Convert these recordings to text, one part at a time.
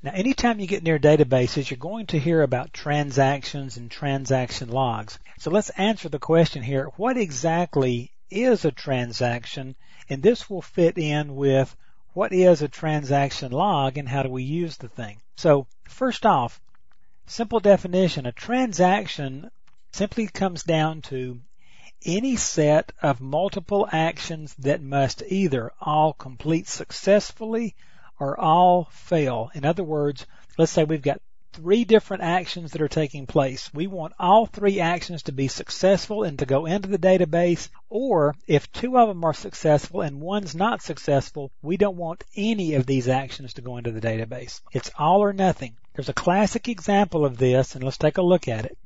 Now, anytime you get near databases, you're going to hear about transactions and transaction logs. So let's answer the question here. What exactly is a transaction? And this will fit in with what is a transaction log and how do we use the thing. So first off, simple definition, a transaction simply comes down to any set of multiple actions that must either all complete successfully or all fail. In other words, let's say we've got three different actions that are taking place. We want all three actions to be successful and to go into the database, or if two of them are successful and one's not successful, we don't want any of these actions to go into the database. It's all or nothing. There's a classic example of this, and let's take a look at it.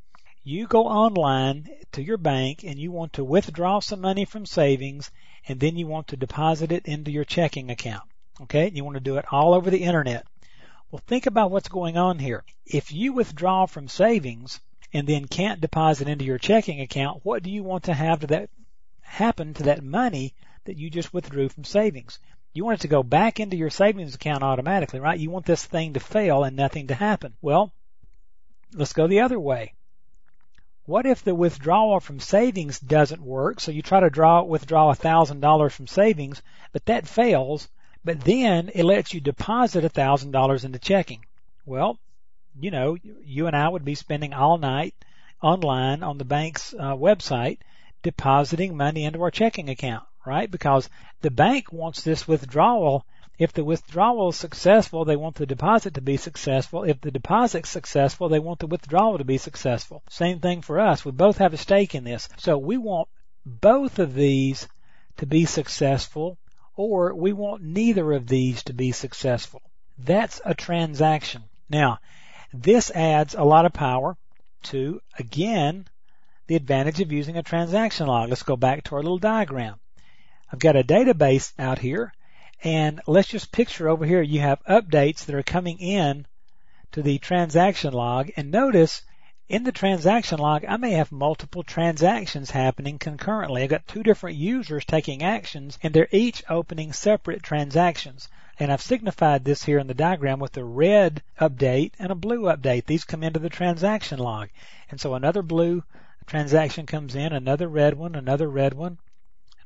You go online to your bank and you want to withdraw some money from savings and then you want to deposit it into your checking account. Okay? You want to do it all over the internet. Well, think about what's going on here. If you withdraw from savings and then can't deposit into your checking account, what do you want to have to that happen to that money that you just withdrew from savings? You want it to go back into your savings account automatically, right? You want this thing to fail and nothing to happen. Well, let's go the other way. What if the withdrawal from savings doesn't work? So you try to draw, withdraw $1,000 from savings, but that fails but then it lets you deposit $1,000 into checking. Well, you know, you and I would be spending all night online on the bank's uh, website depositing money into our checking account, right? Because the bank wants this withdrawal. If the withdrawal is successful, they want the deposit to be successful. If the deposit's successful, they want the withdrawal to be successful. Same thing for us. We both have a stake in this. So we want both of these to be successful or we want neither of these to be successful. That's a transaction. Now, this adds a lot of power to, again, the advantage of using a transaction log. Let's go back to our little diagram. I've got a database out here, and let's just picture over here you have updates that are coming in to the transaction log, and notice in the transaction log, I may have multiple transactions happening concurrently. I've got two different users taking actions and they're each opening separate transactions. And I've signified this here in the diagram with a red update and a blue update. These come into the transaction log. And so another blue transaction comes in, another red one, another red one,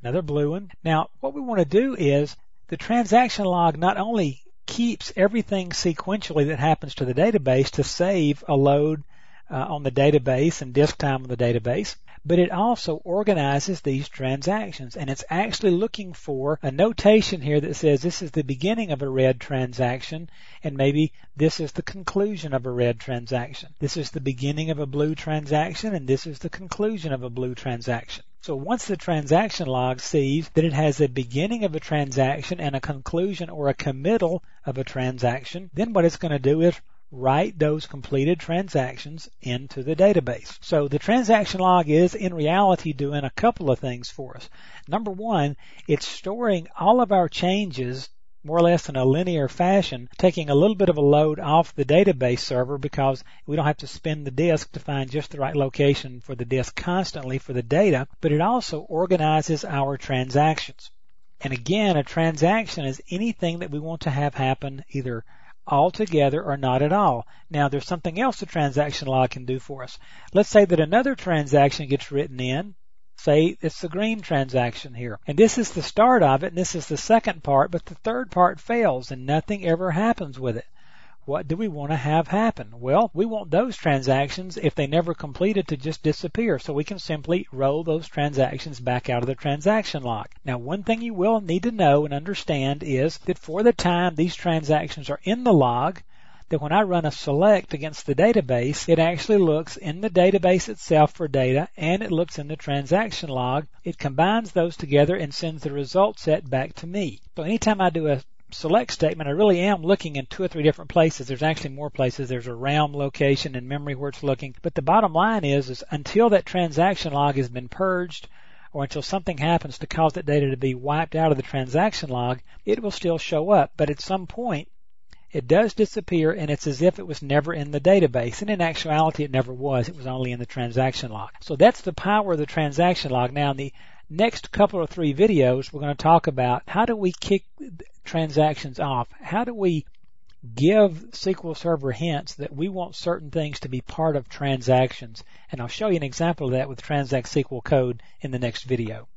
another blue one. Now, what we want to do is the transaction log not only keeps everything sequentially that happens to the database to save a load uh, on the database and disk time on the database, but it also organizes these transactions and it's actually looking for a notation here that says this is the beginning of a red transaction and maybe this is the conclusion of a red transaction. This is the beginning of a blue transaction and this is the conclusion of a blue transaction. So once the transaction log sees that it has a beginning of a transaction and a conclusion or a committal of a transaction, then what it's going to do is write those completed transactions into the database. So the transaction log is in reality doing a couple of things for us. Number one, it's storing all of our changes more or less in a linear fashion, taking a little bit of a load off the database server because we don't have to spin the disk to find just the right location for the disk constantly for the data, but it also organizes our transactions. And again, a transaction is anything that we want to have happen either altogether or not at all. Now there's something else the transaction log can do for us. Let's say that another transaction gets written in. Say it's the green transaction here. And this is the start of it and this is the second part, but the third part fails and nothing ever happens with it. What do we want to have happen? Well, we want those transactions, if they never completed, to just disappear. So we can simply roll those transactions back out of the transaction log. Now, one thing you will need to know and understand is that for the time these transactions are in the log, that when I run a select against the database, it actually looks in the database itself for data and it looks in the transaction log. It combines those together and sends the result set back to me. So anytime I do a select statement, I really am looking in two or three different places. There's actually more places. There's a RAM location and memory where it's looking. But the bottom line is, is until that transaction log has been purged or until something happens to cause that data to be wiped out of the transaction log, it will still show up. But at some point, it does disappear and it's as if it was never in the database. And in actuality, it never was. It was only in the transaction log. So that's the power of the transaction log. Now, the next couple or three videos, we're going to talk about how do we kick transactions off? How do we give SQL Server hints that we want certain things to be part of transactions. And I'll show you an example of that with Transact SQL code in the next video.